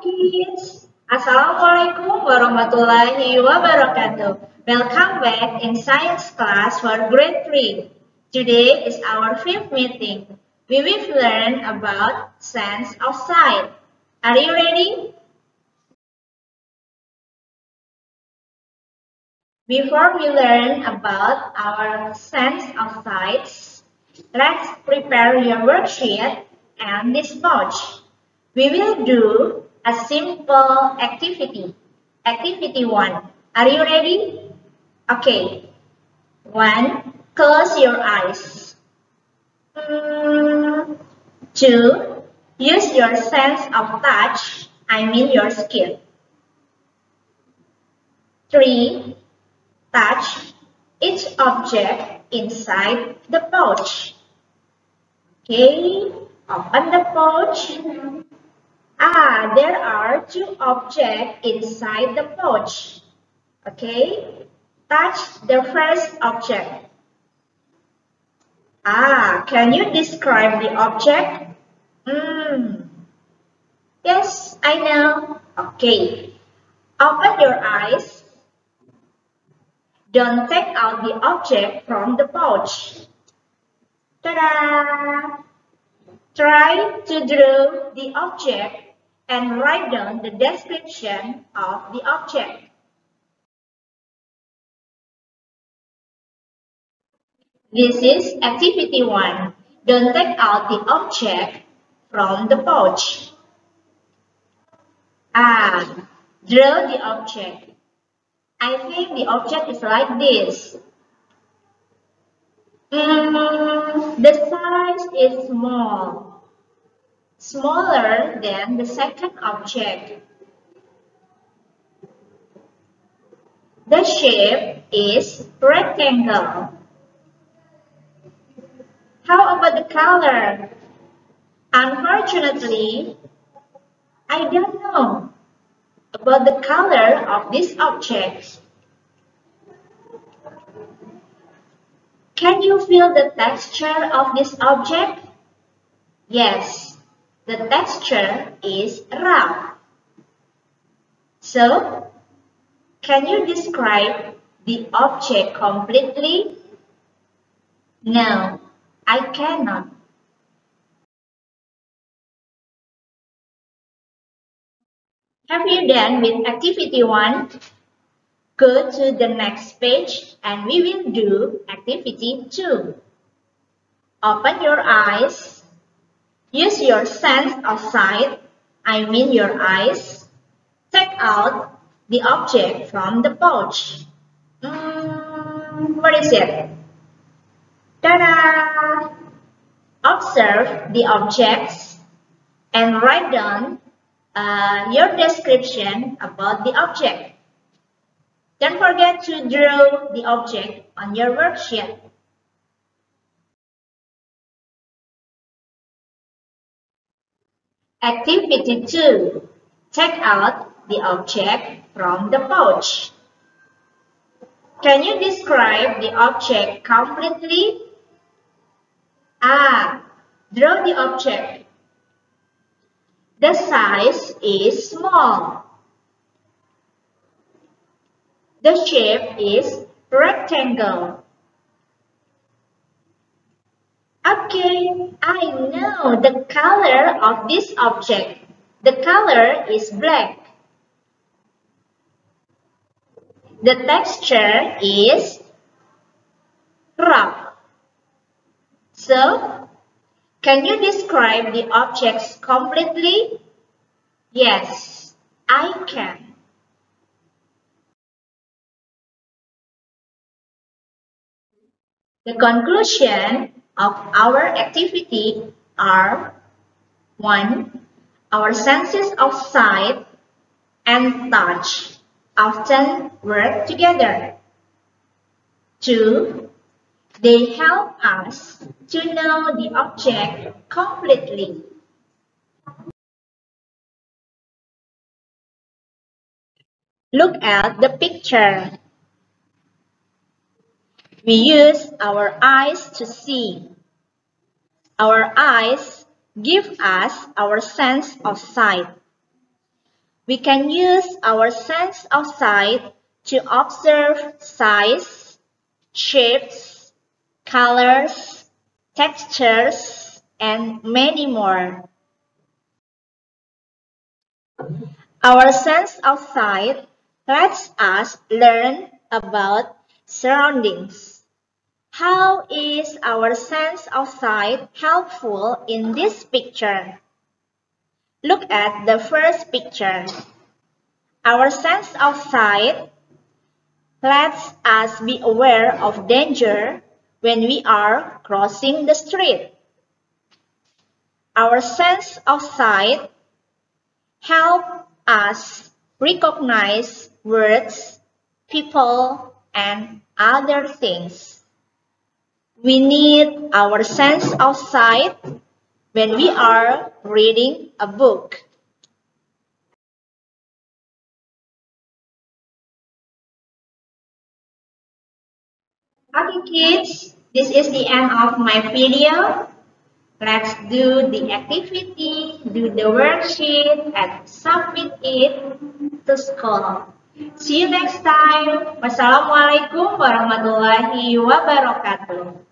kids. Assalamualaikum warahmatullahi wabarakatuh. Welcome back in science class for grade 3. Today is our fifth meeting. We will learn about sense of sight. Are you ready? Before we learn about our sense of sight, let's prepare your worksheet and this pouch. We will do a simple activity. Activity 1. Are you ready? Okay. 1. Close your eyes. Mm, 2. Use your sense of touch, I mean your skin. 3. Touch each object inside the pouch. Okay, open the pouch Ah, there are two objects inside the pouch. Okay, touch the first object. Ah, can you describe the object? Hmm. Yes, I know. Okay, open your eyes. Don't take out the object from the pouch. Ta-da! Try to draw the object and write down the description of the object. This is activity 1. Don't take out the object from the pouch. Ah, draw the object. I think the object is like this. Mm, the size is small smaller than the second object. The shape is rectangle. How about the color? Unfortunately, I don't know about the color of this object. Can you feel the texture of this object? Yes, the texture is rough. So, can you describe the object completely? No, I cannot. Have you done with activity 1? Go to the next page and we will do activity 2. Open your eyes Use your sense of sight, I mean your eyes. Take out the object from the pouch. Mm, what is it? Ta-da! Observe the objects and write down uh, your description about the object. Don't forget to draw the object on your worksheet. Activity 2. Take out the object from the pouch. Can you describe the object completely? Ah, draw the object. The size is small. The shape is rectangle. Okay, I know the color of this object. The color is black. The texture is rough. So, can you describe the objects completely? Yes, I can. The conclusion of our activity are 1. Our senses of sight and touch often work together. 2. They help us to know the object completely. Look at the picture. We use our eyes to see. Our eyes give us our sense of sight. We can use our sense of sight to observe size, shapes, colors, textures, and many more. Our sense of sight lets us learn about surroundings. How is our sense of sight helpful in this picture? Look at the first picture. Our sense of sight lets us be aware of danger when we are crossing the street. Our sense of sight helps us recognize words, people, and other things. We need our sense of sight when we are reading a book. Okay kids, this is the end of my video. Let's do the activity, do the worksheet, and submit it to school. See you next time. Wassalamualaikum warahmatullahi wabarakatuh.